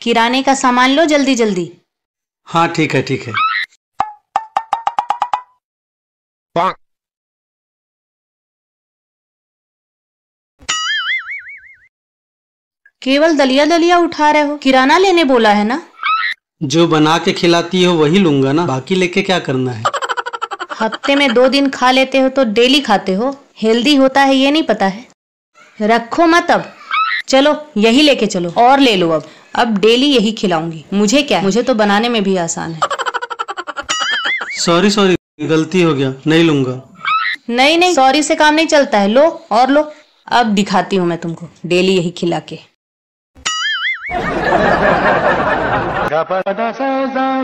किराने का सामान लो जल्दी जल्दी। हाँ ठीक है ठीक है। केवल दलिया दलिया उठा रहे हो। किराना लेने बोला है ना? जो बना के खिलाती हो वही लूँगा ना। बाकी लेके क्या करना है? हफ़्ते में दो दिन खा लेते हो तो डेली खाते हो। हेल्दी होता है ये नहीं पता है। रखो मत अब। चलो यही लेके चलो। और ले लो अब। अब डेली यही खिलाऊँगी। मुझे क्या मुझे तो बनाने में भी आसान है। सॉरी सॉरी गलती हो गया। नहीं लूँगा। नहीं नहीं सॉरी से काम नहीं चलता है। लो और लो। अब दिखाती हूँ मैं तुमको। डेली यही खिला के।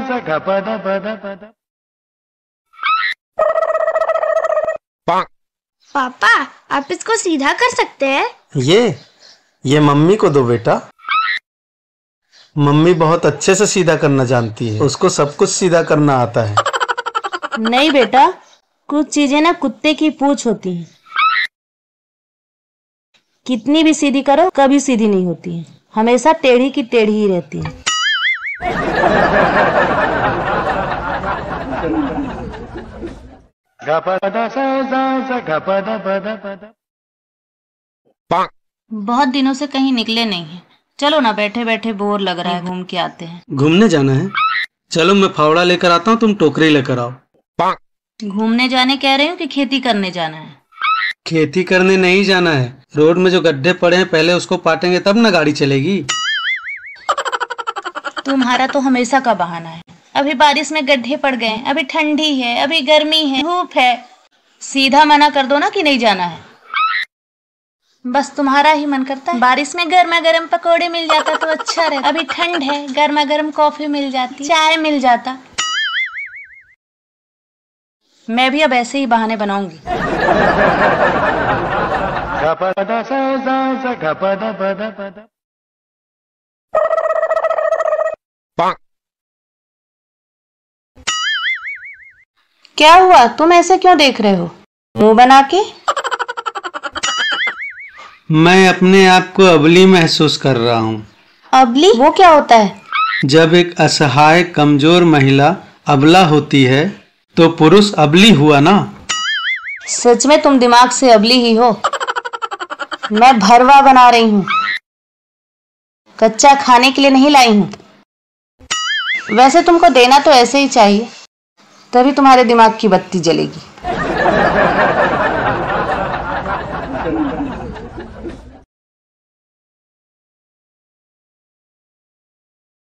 za gapada pada pada. पापा आप इसको सीधा कर सकते हैं? ये ये मम्मी को दो बेटा। मम्मी बहुत अच्छे से सीधा करना जानती है। उसको सब कुछ सीधा करना आता है। नहीं बेटा कुछ चीज़ें ना कुत्ते की पूछ होती है। कितनी भी सीधी करो कभी सीधी नहीं होती है। हमेशा टेढ़ी की टेढ़ी ही रहती है। बहुत दिनों से कहीं निकले नहीं है चलो ना बैठे बैठे बोर लग रहा है घूम के आते हैं घूमने जाना है चलो मैं फावड़ा लेकर आता हूँ तुम टोकरी लेकर आओ घूमने जाने कह रही हूँ कि खेती करने जाना है खेती करने नहीं जाना है रोड में जो गड्ढे पड़े हैं पहले उसको पाटेंगे तब ना गाड़ी चलेगी तुम्हारा तो हमेशा का बहाना है अभी बारिश में गड्ढे पड़ गए अभी ठंडी है अभी गर्मी है धूप है। सीधा मना कर दो ना कि नहीं जाना है। बस तुम्हारा ही मन करता है। बारिश में गर्मा गर्म पकोड़े मिल जाता तो अच्छा रहता। अभी ठंड है गर्मा गर्म कॉफ़ी मिल जाती चाय मिल जाता। मैं भी अब ऐसे ही बहाने बनाऊँगी। क्या हुआ? तुम ऐसे क्यों देख रहे हो? मुँह बना के? मैं अपने आप को अबली महसूस कर रहा हूँ। अबली? वो क्या होता है? जब एक असहाय कमज़ोर महिला अबला होती है तो पुरुष अबली हुआ ना? सच में तुम दिमाग से अबली ही हो। मैं भरवा बना रही हूँ। कच्चा खाने के लिए नहीं लाई हूँ। वैसे तुमको देना तो ऐसे ही चाहिए। तभी तुम्हारे दिमाग की बत्ती जलेगी।